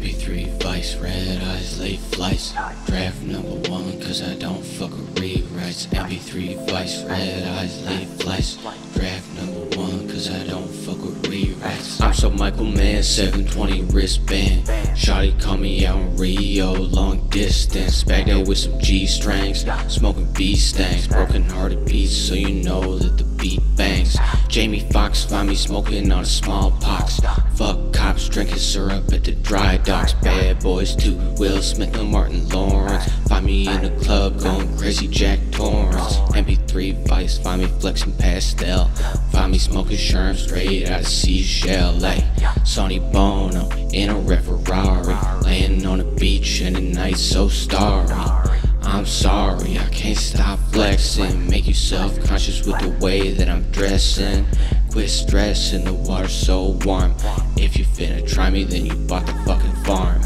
be three vice, red eyes, late flights. Draft number one, cause I don't fuck with rewrites. MP3 vice, red eyes, late flights. Draft number one, cause I don't fuck with rewrites. I'm so Michael Mann, 720 wristband. Shotty call me out in Rio, long distance. Back there with some G strings, smoking B stanks. Broken hearted beats, so you know that the beat bangs. Jamie Foxx find me smoking on a smallpox. Fuck cops drinking syrup at the dry docks. Bad boys too. Will Smith and Martin Lawrence. Find me in the club going crazy Jack Torrance. MP3 Vice, find me flexing pastel. Find me smoking sherm straight out of seashell. Like Sonny Bono in a red Ferrari. Laying on the beach and the night so starry. I'm sorry, I can't stop flexing. Make you self conscious with the way that I'm dressing. Quit stressing, the water's so warm. If you finna try me, then you bought the fucking farm.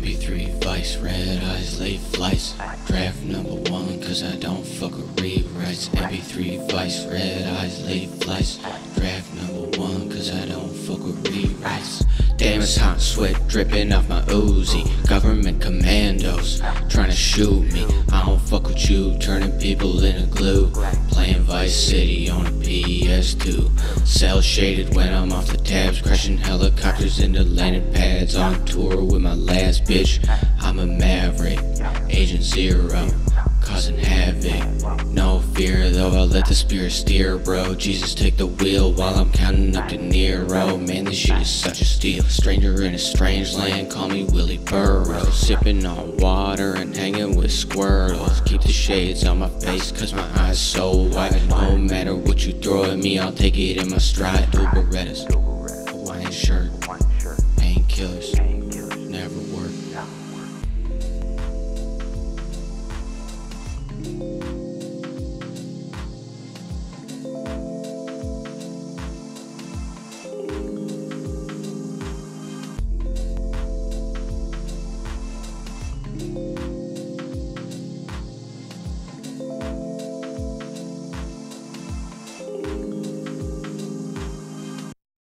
MP3 Vice, red eyes, late flights. Draft number one, cause I don't fuck with rewrites. MP3 Vice, red eyes, late flights. Draft number one, cause I don't fuck with rewrites. Damn, it's hot sweat dripping off my Uzi. Government commandos trying to shoot me. I don't fuck with you, turning people into glue. Vice City on a PS2. Cell shaded when I'm off the tabs, crashing helicopters into landing pads. On tour with my last bitch. I'm a maverick, Agent Zero, causing havoc. No fear though, I let the spirit steer, bro. Jesus take the wheel while I'm counting up to Nero. Man, this shit is such a steal. Stranger in a strange land, call me Willie Burroughs. Sipping on water and hanging with squirrels. Keep the shades on my face, cause my eyes so wide. No matter what you throw at me, I'll take it in my stride. Dual Berettas, Hawaiian shirt, painkillers.